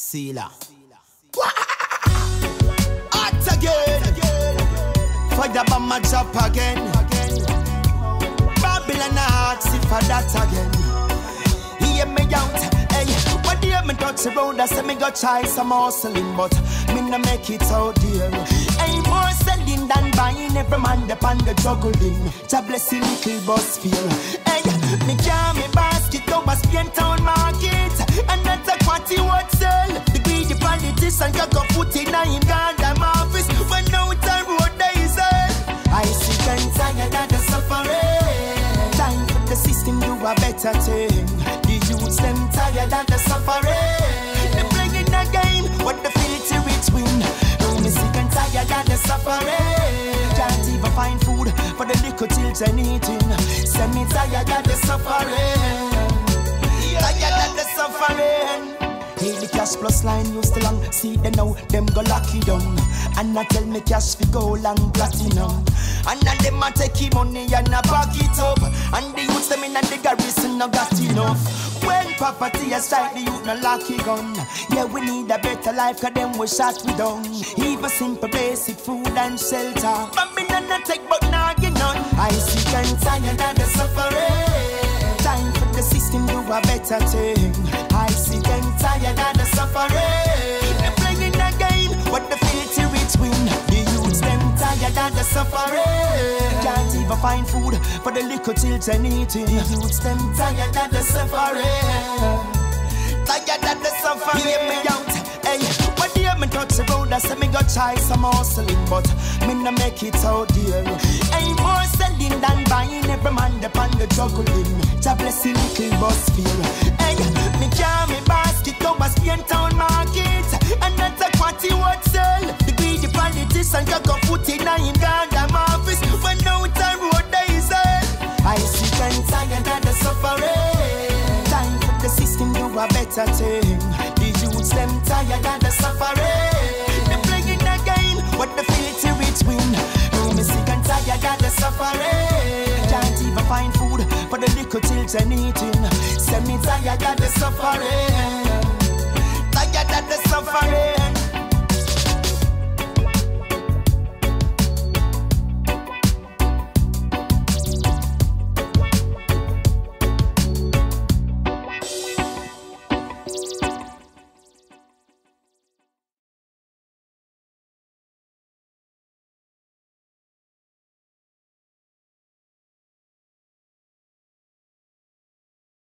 Sealer. Hot again. Fire bomb my job again. Babylon hearts if for that again. Hear me out, hey. What do you me touch the road? I say me go try some hustling, but me no make it out there. Hey, more selling than buying. Every man depend the juggling. To blessing little boss feel. Hey, me carry me basket in a office. When the road they sell. I tired of the suffering. Time for the system do a better thing. The youths them tired the suffering. They playing game, what the filthy rich win. Tired of the suffering. Can't even find food for the little children eating. Send me tired of the suffering. Tired of the suffering. Hey, the cash plus line used to long. See them now, them go lock it down. And I tell me cash fi gold and platinum. And then them a take money and a back it up. And the youths them in and the garrison no got enough. When property a strike, the youth no lock it gun. Yeah, we need a better life, cause them we shot we down. Even simple basic food and shelter. But me no no take but now get none. I sick and tired of the suffering. Time for the system do a better thing. Suffering. Can't even find food for the little children eating. The youths them tired of the suffering. Tired of the suffering. Hear me out, hey. Do you me touch the road? I say me go try some hustling, but me no make it out there. Hey, more selling than buying. Every man depend the juggling. To bless foot in a him goddamn office. When out the road they sell. I see and tired of the suffering. Time for the system do a better thing. The youths them tired of the suffering. They playing the game, what the filthy rich win. Now me sick and tired of the suffering. Can't even find food for the little children eating. Send me. Tired of the suffering.